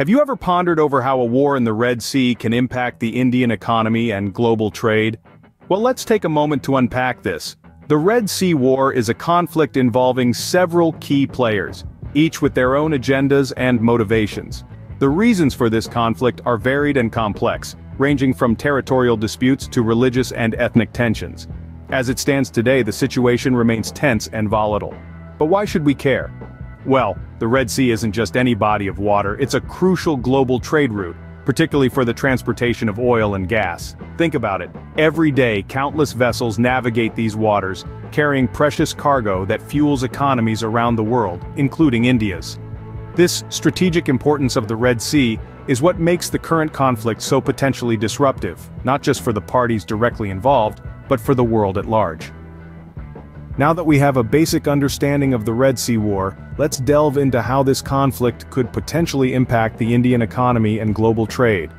Have you ever pondered over how a war in the Red Sea can impact the Indian economy and global trade? Well let's take a moment to unpack this. The Red Sea War is a conflict involving several key players, each with their own agendas and motivations. The reasons for this conflict are varied and complex, ranging from territorial disputes to religious and ethnic tensions. As it stands today the situation remains tense and volatile. But why should we care? Well, the Red Sea isn't just any body of water, it's a crucial global trade route, particularly for the transportation of oil and gas. Think about it, every day countless vessels navigate these waters, carrying precious cargo that fuels economies around the world, including India's. This strategic importance of the Red Sea is what makes the current conflict so potentially disruptive, not just for the parties directly involved, but for the world at large. Now that we have a basic understanding of the Red Sea War, let's delve into how this conflict could potentially impact the Indian economy and global trade.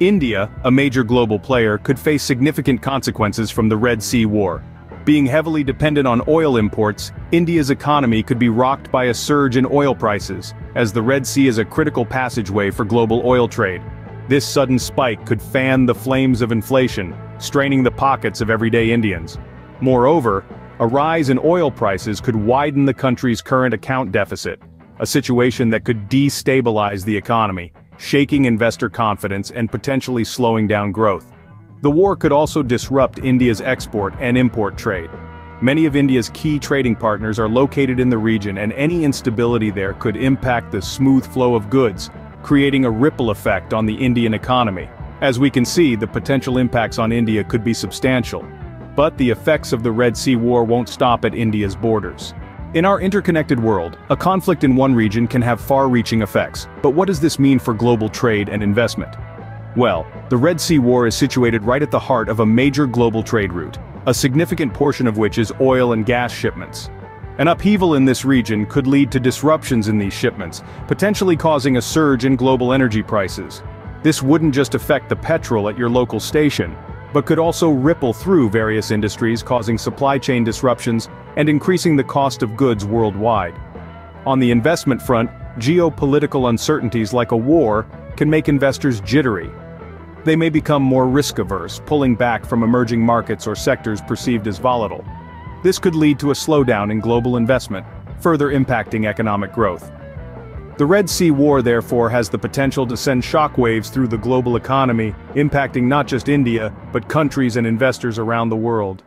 India, a major global player, could face significant consequences from the Red Sea War. Being heavily dependent on oil imports, India's economy could be rocked by a surge in oil prices, as the Red Sea is a critical passageway for global oil trade. This sudden spike could fan the flames of inflation, straining the pockets of everyday Indians. Moreover, a rise in oil prices could widen the country's current account deficit, a situation that could destabilize the economy, shaking investor confidence and potentially slowing down growth. The war could also disrupt India's export and import trade. Many of India's key trading partners are located in the region and any instability there could impact the smooth flow of goods, creating a ripple effect on the Indian economy. As we can see, the potential impacts on India could be substantial, but the effects of the Red Sea War won't stop at India's borders. In our interconnected world, a conflict in one region can have far-reaching effects, but what does this mean for global trade and investment? Well, the Red Sea War is situated right at the heart of a major global trade route, a significant portion of which is oil and gas shipments. An upheaval in this region could lead to disruptions in these shipments, potentially causing a surge in global energy prices. This wouldn't just affect the petrol at your local station, but could also ripple through various industries causing supply chain disruptions and increasing the cost of goods worldwide. On the investment front, geopolitical uncertainties like a war can make investors jittery. They may become more risk-averse, pulling back from emerging markets or sectors perceived as volatile. This could lead to a slowdown in global investment, further impacting economic growth. The Red Sea War therefore has the potential to send shockwaves through the global economy, impacting not just India, but countries and investors around the world.